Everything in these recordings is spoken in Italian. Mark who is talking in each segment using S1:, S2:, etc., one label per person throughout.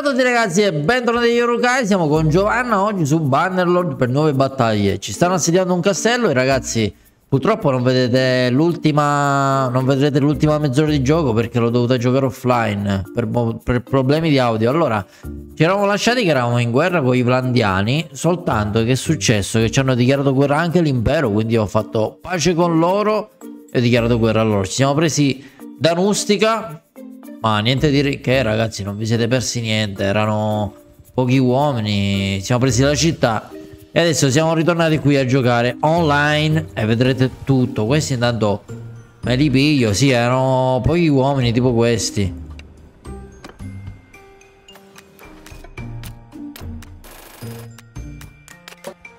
S1: Ciao a tutti ragazzi e bentornati a Yorukai, siamo con Giovanna oggi su Bannerlord per nuove battaglie. Ci stanno assediando un castello e ragazzi purtroppo non vedete l'ultima non vedrete l'ultima mezz'ora di gioco perché l'ho dovuta giocare offline per, per, problemi di audio. Allora ci eravamo lasciati che eravamo in guerra con i Vlandiani soltanto che è successo che ci hanno dichiarato guerra anche l'impero quindi ho fatto pace con loro e ho dichiarato guerra a loro. Ci siamo presi Danustica ma niente di che ragazzi non vi siete persi niente Erano pochi uomini Siamo presi la città E adesso siamo ritornati qui a giocare online E vedrete tutto. Questi intanto me li piglio Sì erano pochi uomini tipo questi.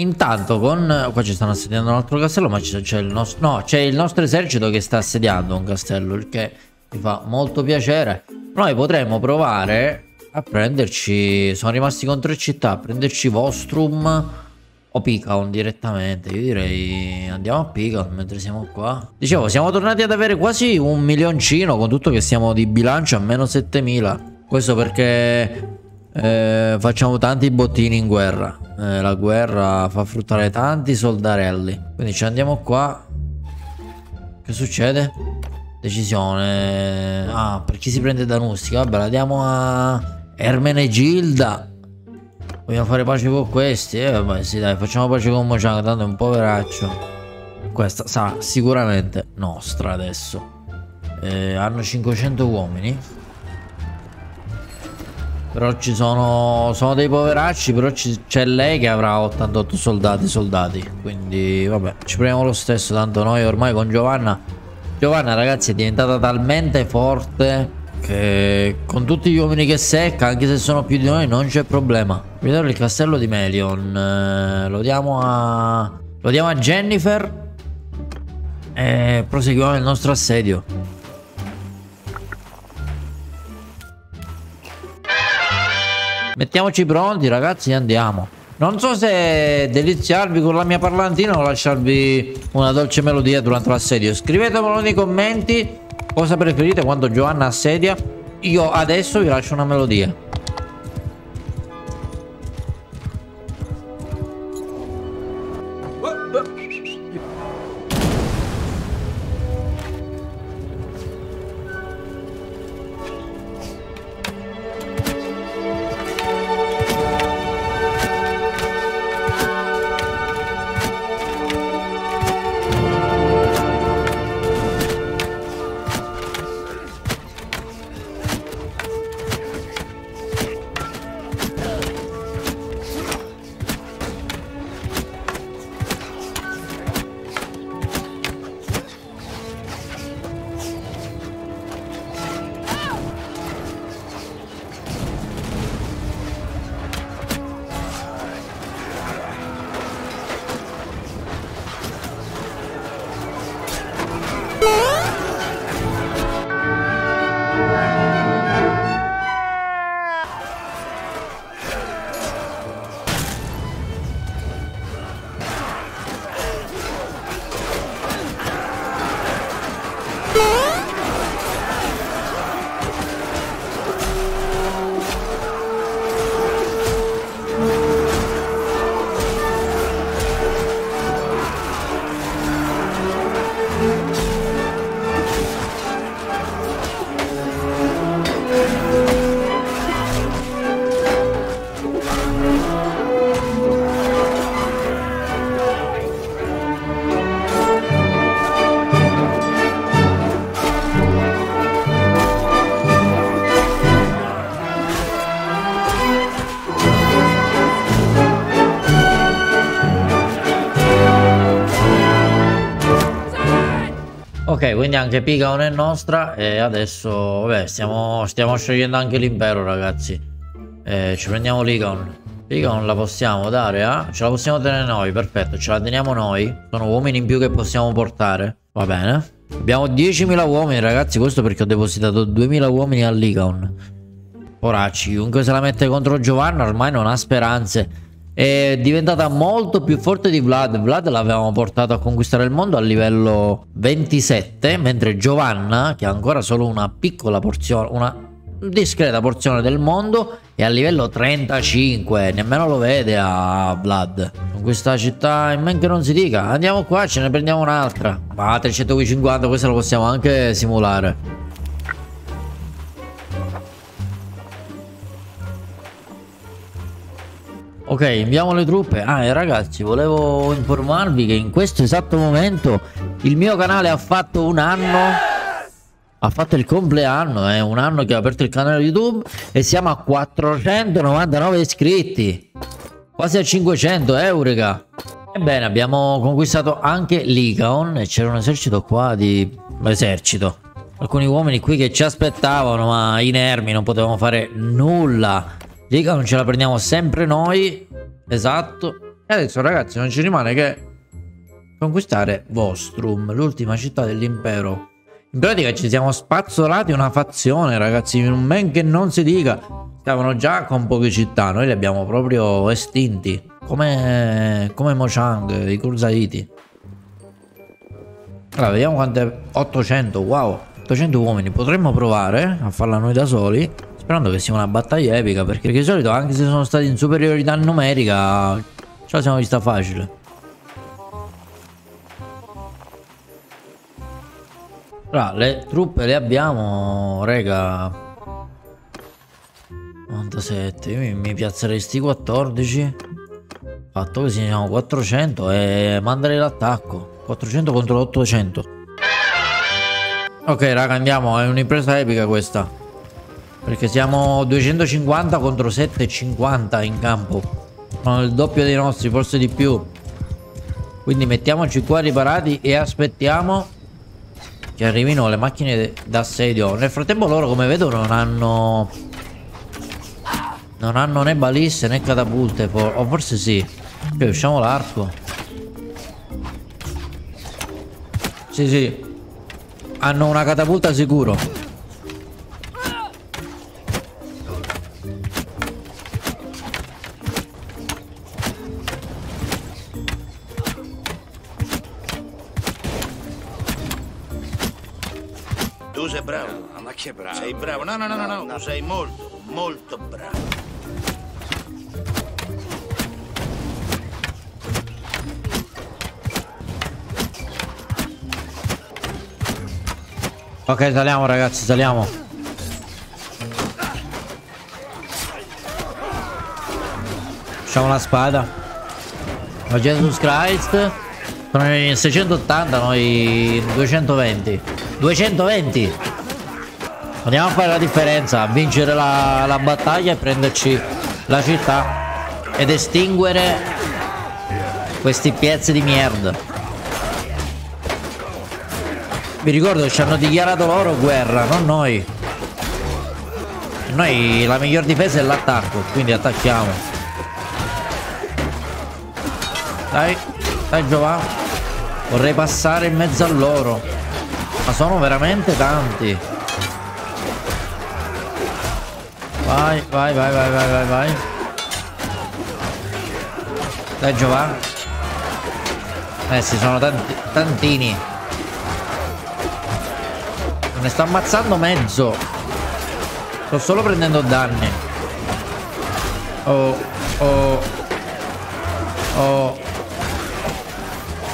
S1: Intanto con... Qua ci stanno assediando un altro castello Ma c'è il nostro... No, c'è il nostro esercito che sta assediando un castello Il che mi fa molto piacere. Noi potremmo provare a prenderci, sono rimasti con tre città, a prenderci Vostrum o Picaon direttamente. Io direi andiamo a Picaon mentre siamo qua. Dicevo, siamo tornati ad avere quasi un milioncino con tutto che siamo di bilancio a meno 7000. Questo perché eh, facciamo tanti bottini in guerra. Eh, la guerra fa fruttare tanti soldarelli. Quindi ci andiamo qua. Che succede? Decisione. Ah, per chi si prende Danustica? Vabbè, la diamo a Ermenegilda. Vogliamo fare pace con questi? Eh, vabbè, sì, dai, facciamo pace con Mojang, tanto è un poveraccio. Questa sarà sicuramente nostra adesso. Eh, hanno 500 uomini. Però ci sono, sono dei poveracci, però c'è lei che avrà 88 soldati, soldati. Quindi, vabbè, ci prendiamo lo stesso, tanto noi ormai con Giovanna Giovanna ragazzi è diventata talmente forte che con tutti gli uomini che secca anche se sono più di noi non c'è problema. Vediamo il castello di Melion eh, lo diamo a lo diamo a Jennifer e proseguiamo il nostro assedio. Mettiamoci pronti ragazzi e andiamo non so se deliziarvi con la mia parlantina o lasciarvi una dolce melodia durante l'assedio. Scrivetemelo nei commenti cosa preferite quando Giovanna assedia. Io adesso vi lascio una melodia. Ok, quindi anche Picaon è nostra e adesso, vabbè, stiamo, stiamo scegliendo anche l'impero, ragazzi. Eh, ci prendiamo Licaon. Licaon la possiamo dare a... Ce la possiamo tenere noi, perfetto, ce la teniamo noi. Sono uomini in più che possiamo portare. Va bene. Abbiamo 10.000 uomini, ragazzi, questo perché ho depositato 2.000 uomini a Licaon. Poracci, chiunque se la mette contro Giovanna ormai non ha speranze è diventata molto più forte di Vlad. Vlad l'avevamo portato a conquistare il mondo a livello 27, mentre Giovanna, che ha ancora solo una piccola porzione, una discreta porzione del mondo e a livello 35 nemmeno lo vede a Vlad. Con questa città in men che non si dica. Andiamo qua ce ne prendiamo un'altra. Ma 350 questa lo possiamo anche simulare Ok, inviamo le truppe. Ah, e ragazzi, volevo informarvi che in questo esatto momento il mio canale ha fatto un anno. Ha fatto il compleanno, è eh, un anno che ho aperto il canale YouTube e siamo a 499 iscritti. Quasi a 500, eureka. Ebbene, abbiamo conquistato anche l'Icaon e c'era un esercito qua di... esercito. Alcuni uomini qui che ci aspettavano, ma inermi, non potevamo fare nulla. Liga non ce la prendiamo sempre noi. Esatto. E adesso ragazzi non ci rimane che conquistare Vostrum, l'ultima città dell'impero. In pratica ci siamo spazzolati una fazione ragazzi, un men che non si dica. Stavano già con poche città, noi li abbiamo proprio estinti. Come, come Mochang, i Kurzaiti. Allora, vediamo quante... 800, wow. 800 uomini. Potremmo provare a farla noi da soli. Sperando che sia una battaglia epica perché di solito anche se sono stati in superiorità numerica ce la siamo vista facile. Allora, le truppe le abbiamo, rega. 97, io mi, mi piazzerei sti 14. Fatto così siamo 400 e manderei l'attacco. 400 contro 800. Ok raga andiamo, è un'impresa epica questa. Perché siamo 250 contro 750 in campo. Sono il doppio dei nostri, forse di più. Quindi mettiamoci qua riparati e aspettiamo che arrivino le macchine d'assedio. Nel frattempo loro come vedo non hanno... Non hanno né baliste né catapulte. O forse sì. Cioè usciamo l'arco. Sì sì. Hanno una catapulta sicuro.
S2: Che bravo. Sei bravo. No, no, no, no, no, no. sei molto, molto bravo.
S1: Ok, saliamo ragazzi, saliamo. Facciamo la spada. Oh Jesus Christ. Sono in 680, noi in 220. 220! Andiamo a fare la differenza, a vincere la, la battaglia e prenderci la città ed estinguere questi piezzi di merda. Vi ricordo che ci hanno dichiarato loro guerra, non noi. Noi la miglior difesa è l'attacco, quindi attacchiamo. Dai, dai Giovanni. Vorrei passare in mezzo a loro. Ma sono veramente tanti. Vai, vai, vai, vai, vai, vai, vai. Dai Giovanni. Eh sì, sono tanti, tantini. Ne sto ammazzando mezzo. Sto solo prendendo danni. Oh, oh. Oh.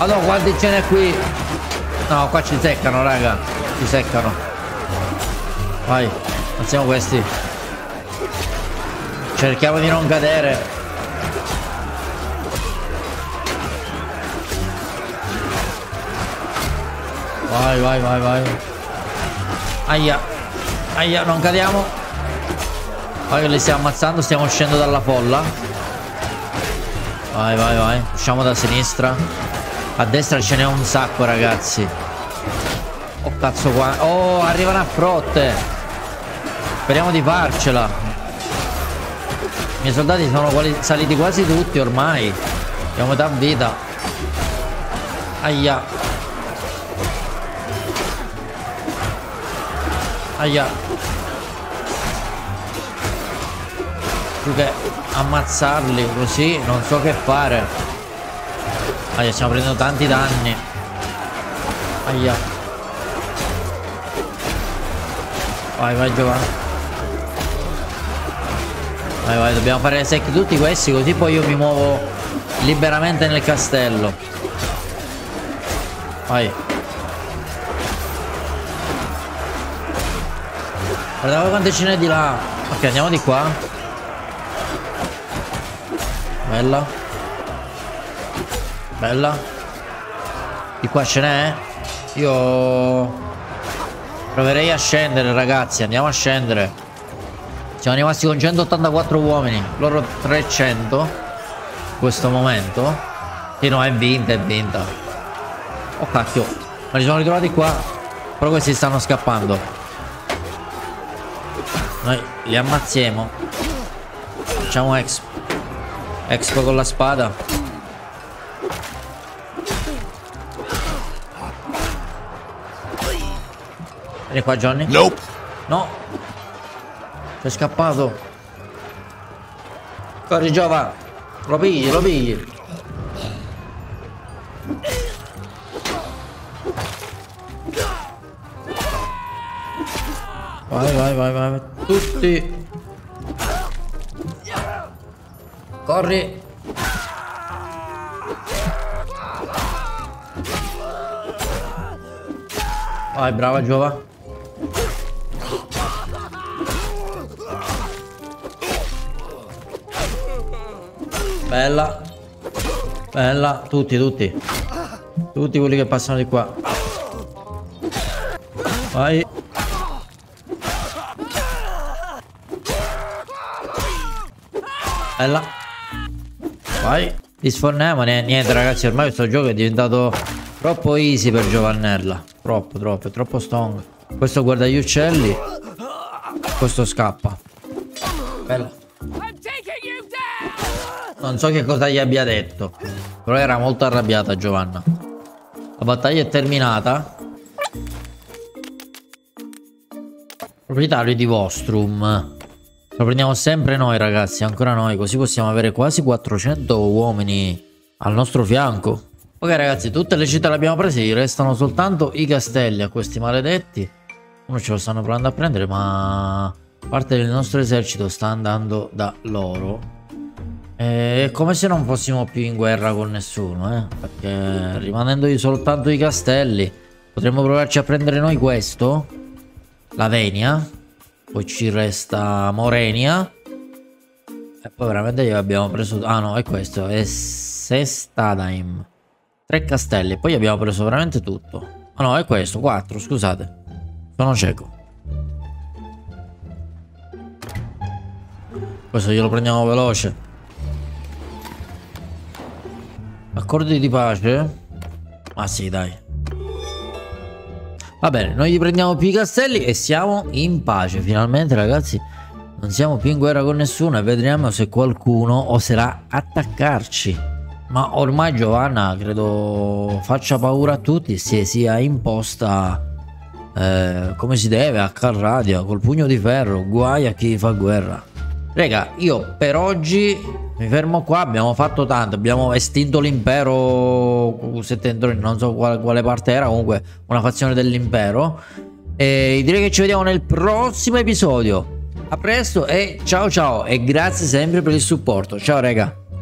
S1: No, quanti ce n'è qui? No, qua ci seccano, raga. Ci seccano. Vai, alziamo questi. Cerchiamo di non cadere. Vai, vai, vai, vai. Aia. Aia, non cadiamo. Poi li stiamo ammazzando, stiamo uscendo dalla folla. Vai, vai, vai. Usciamo da sinistra. A destra ce n'è un sacco, ragazzi. Oh, cazzo qua. Oh, arrivano a frotte. Speriamo di farcela miei soldati sono quali, saliti quasi tutti ormai. Abbiamo metà vita. Aia. Aia. Più che ammazzarli così non so che fare. Aia, stiamo prendendo tanti danni. Aia. Vai, vai Giovanni. Vai, vai, dobbiamo fare secche tutti questi, così poi io mi muovo liberamente nel castello. Vai. Guardate quante ce n'è di là. Ok, andiamo di qua. Bella. Bella. Di qua ce n'è? Io proverei a scendere, ragazzi. Andiamo a scendere. Siamo rimasti con 184 uomini. Loro 300. In questo momento. Sì, no, è vinta, è vinta. Oh cacchio. Ma li sono ritrovati qua. Però questi stanno scappando. Noi li ammazziamo. Facciamo expo. Expo con la spada. Vieni qua Johnny.
S2: Nope.
S1: No. Sei scappato. Corri Giova. Lo pigli, lo pigli. Vai, vai, vai, vai. Tutti. Corri. Vai, brava Giova. Bella. Bella. Tutti, tutti. Tutti quelli che passano di qua. Vai. Bella. Vai. Ti sforniamo. Niente ragazzi, ormai questo gioco è diventato troppo easy per Giovannella. Troppo, troppo, troppo strong. Questo guarda gli uccelli. Questo scappa. Bella. Non so che cosa gli abbia detto. Però era molto arrabbiata Giovanna. La battaglia è terminata. Proprietario di Vostrum. Lo prendiamo sempre noi ragazzi, ancora noi, così possiamo avere quasi 400 uomini al nostro fianco. Ok ragazzi, tutte le città le abbiamo prese, restano soltanto i castelli a questi maledetti. Uno ce lo stanno provando a prendere, ma parte del nostro esercito sta andando da loro. È come se non fossimo più in guerra con nessuno, eh? Perché rimanendo soltanto i castelli, potremmo provarci a prendere noi questo, la Venia. Poi ci resta Morenia. E poi veramente io abbiamo preso... Ah no, è questo. È Sestadaim. Tre castelli. Poi abbiamo preso veramente tutto. Ah no, è questo. Quattro, scusate. Sono cieco. Questo glielo prendiamo veloce. Accordi di pace? Ah sì, dai. Va bene, noi gli prendiamo più i castelli e siamo in pace. Finalmente, ragazzi, non siamo più in guerra con nessuno e vedremo se qualcuno oserà attaccarci. Ma ormai Giovanna credo faccia paura a tutti se sia imposta eh, come si deve a Carradia col pugno di ferro. Guai a chi fa guerra. Raga, io per oggi mi fermo qua, abbiamo fatto tanto, abbiamo estinto l'impero settentrione, non so quale, quale, parte era, comunque una fazione dell'impero. E direi che ci vediamo nel prossimo episodio. A presto e ciao ciao e grazie sempre per il supporto. Ciao raga.